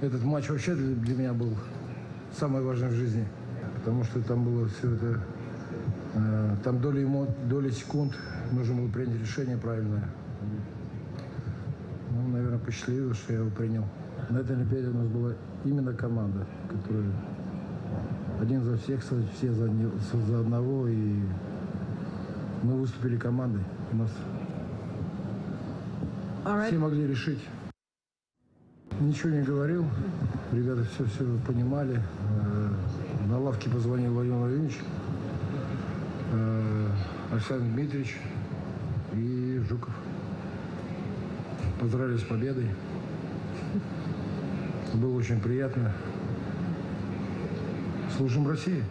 Этот матч вообще для, меня был самый важный в жизни, потому что там было все это, э, там доли, эмо, доли секунд нужно было принять решение правильное. Ну, наверное, посчастливилось, что я его принял. На этой Олимпиаде у нас была именно команда, которая один за всех, все за, за одного, и мы выступили командой. У нас right. все могли решить. Ничего не говорил. Ребята все все понимали. Э, На лавке позвонил Владимир Владимирович, э, Александр Дмитриевич и Жуков. Поздравили с победой. Было очень приятно. Служим России.